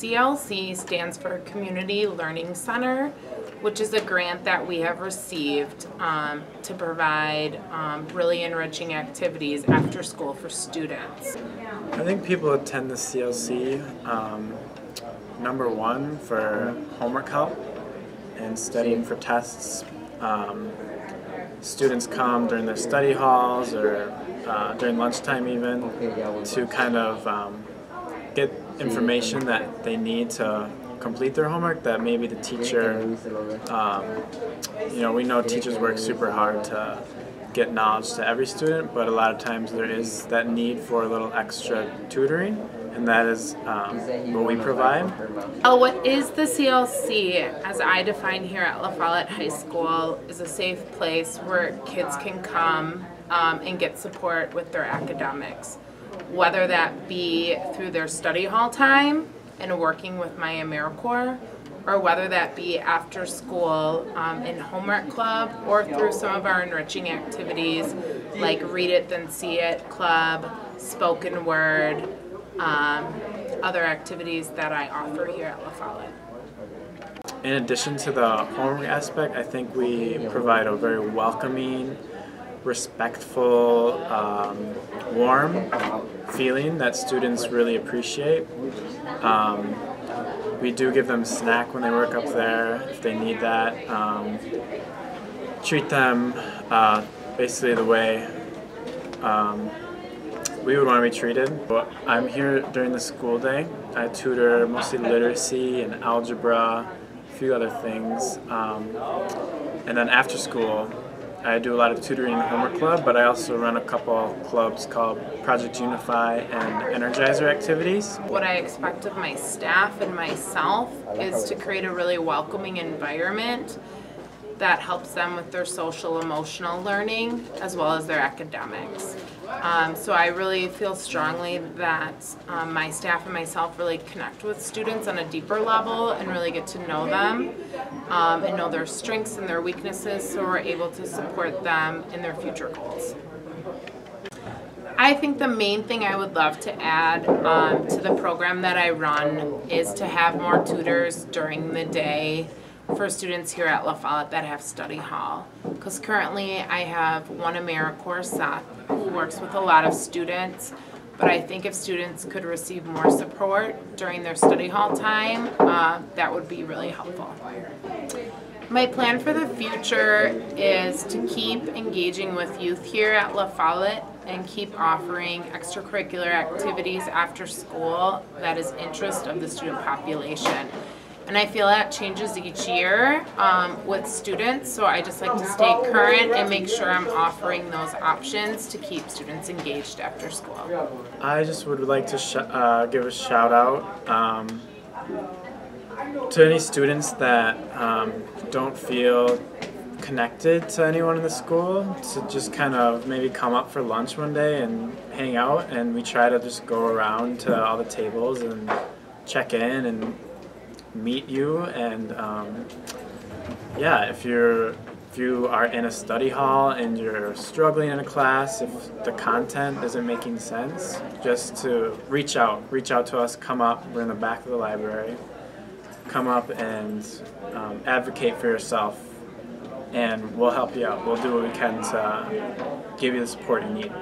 CLC stands for Community Learning Center, which is a grant that we have received um, to provide um, really enriching activities after school for students. I think people attend the CLC um, number one for homework help and studying for tests. Um, students come during their study halls or uh, during lunchtime even to kind of um, get information that they need to complete their homework that maybe the teacher, um, you know, we know teachers work super hard to get knowledge to every student, but a lot of times there is that need for a little extra tutoring, and that is um, what we provide. Oh, what is the CLC, as I define here at La Follette High School, is a safe place where kids can come um, and get support with their academics, whether that be through their study hall time and working with my AmeriCorps, or whether that be after school um, in homework club or through some of our enriching activities like Read It Then See It Club, Spoken Word, um, other activities that I offer here at La Follette. In addition to the homework aspect, I think we provide a very welcoming, respectful, um, warm feeling that students really appreciate. Um, we do give them a snack when they work up there if they need that. Um, treat them uh, basically the way um, we would want to be treated. I'm here during the school day. I tutor mostly literacy and algebra, a few other things. Um, and then after school, I do a lot of tutoring in the homework club, but I also run a couple clubs called Project Unify and Energizer activities. What I expect of my staff and myself is to create a really welcoming environment that helps them with their social emotional learning as well as their academics. Um, so I really feel strongly that um, my staff and myself really connect with students on a deeper level and really get to know them um, and know their strengths and their weaknesses so we're able to support them in their future goals. I think the main thing I would love to add um, to the program that I run is to have more tutors during the day for students here at La Follette that have study hall. Because currently I have one AmeriCorps Seth who works with a lot of students, but I think if students could receive more support during their study hall time, uh, that would be really helpful. My plan for the future is to keep engaging with youth here at La Follette and keep offering extracurricular activities after school that is interest of the student population. And I feel that changes each year um, with students, so I just like to stay current and make sure I'm offering those options to keep students engaged after school. I just would like to uh, give a shout out um, to any students that um, don't feel connected to anyone in the school to just kind of maybe come up for lunch one day and hang out and we try to just go around to all the tables and check in and meet you and um, yeah if you're if you are in a study hall and you're struggling in a class if the content isn't making sense just to reach out. Reach out to us. Come up. We're in the back of the library. Come up and um, advocate for yourself and we'll help you out. We'll do what we can to give you the support you need